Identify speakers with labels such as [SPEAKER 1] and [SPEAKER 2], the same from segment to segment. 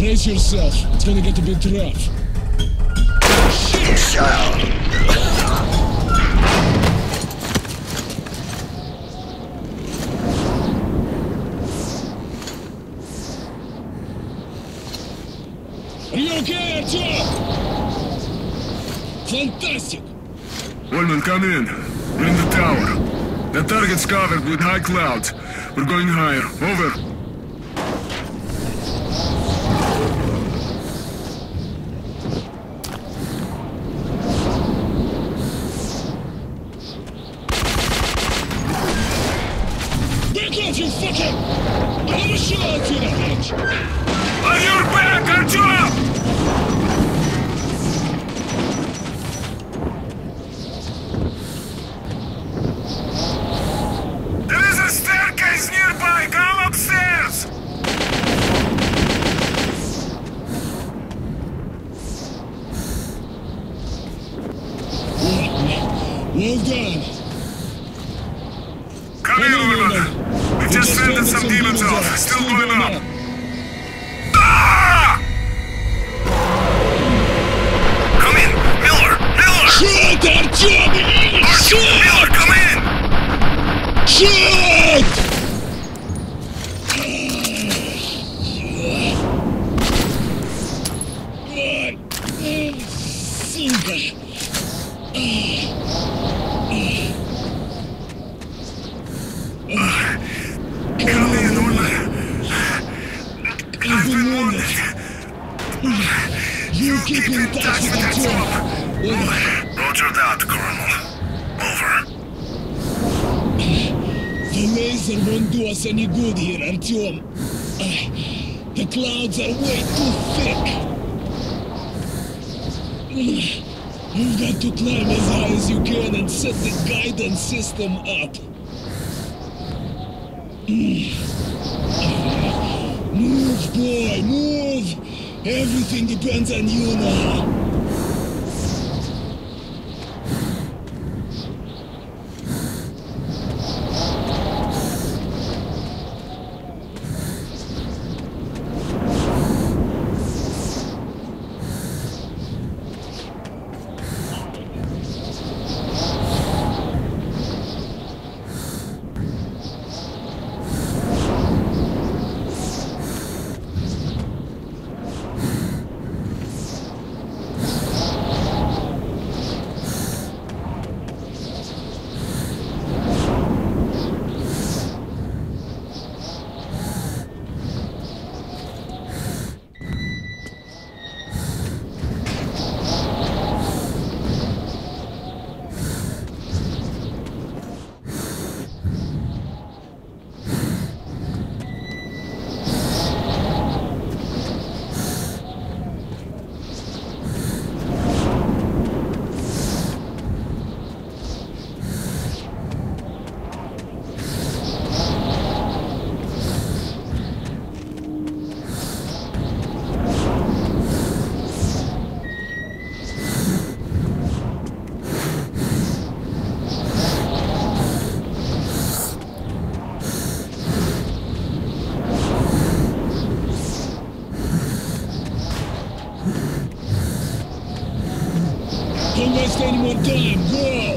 [SPEAKER 1] Brace yourself. It's gonna get a bit rough. Shit, you okay, Artyom? Fantastic!
[SPEAKER 2] Ulman, come in. We're in the tower. The target's covered with high clouds. We're going higher. Over.
[SPEAKER 1] Back off, you fucker! I have a shot to the hedge!
[SPEAKER 2] On your back, Artyom! There is a staircase nearby. Come upstairs.
[SPEAKER 1] Well done! Shoot, Artyom!
[SPEAKER 2] Artyom, Miller, come in.
[SPEAKER 1] Shoot! Ой, ой, Сука!
[SPEAKER 2] Come in, Woolman. I've been wounded.
[SPEAKER 1] You keep in touch with Artyom!
[SPEAKER 2] Roger that, Colonel. Over.
[SPEAKER 1] The laser won't do us any good here, Artyom. Ah, The clouds are way too thick. You've got to climb as high as you can and set the guidance system up. Move, boy, move! Everything depends on you now. Waste any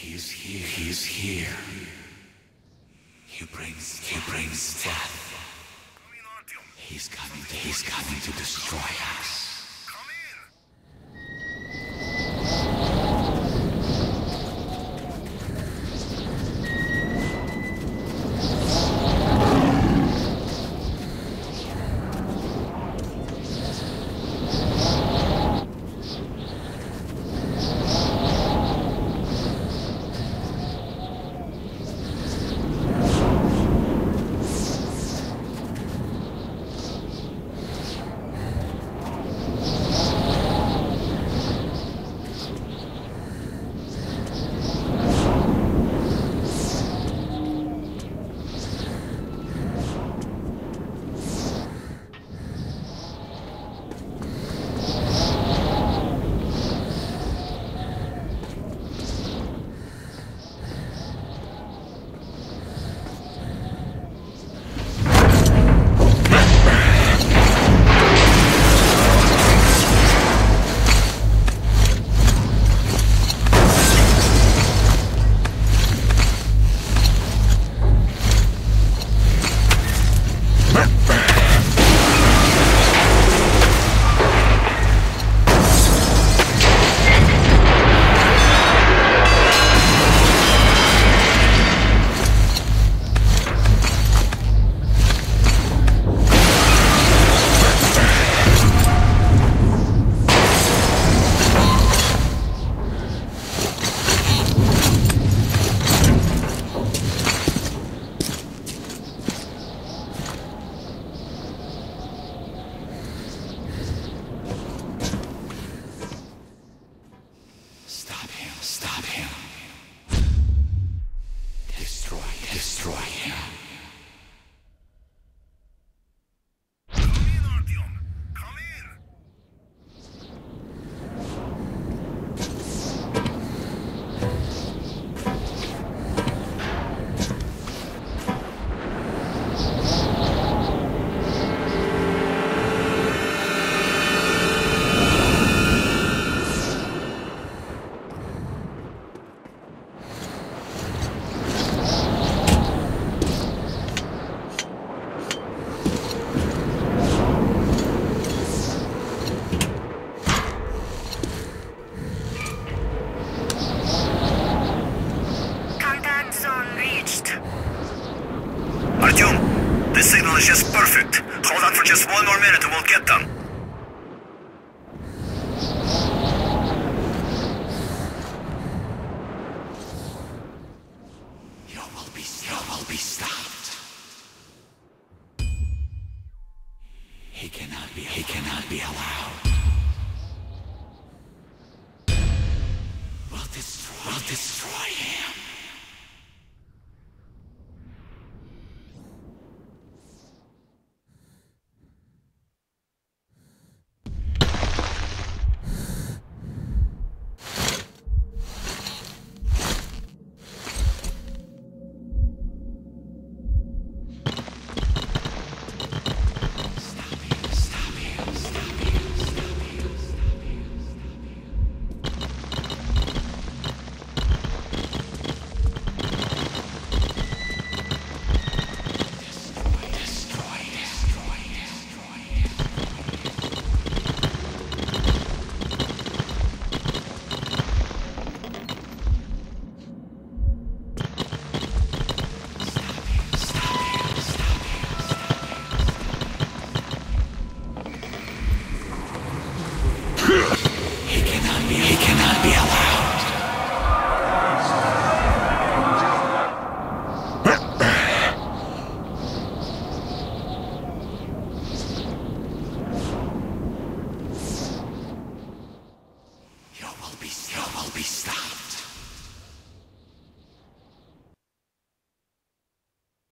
[SPEAKER 1] He's here. He's here. He brings. He brings death. He's coming. He's coming to destroy us.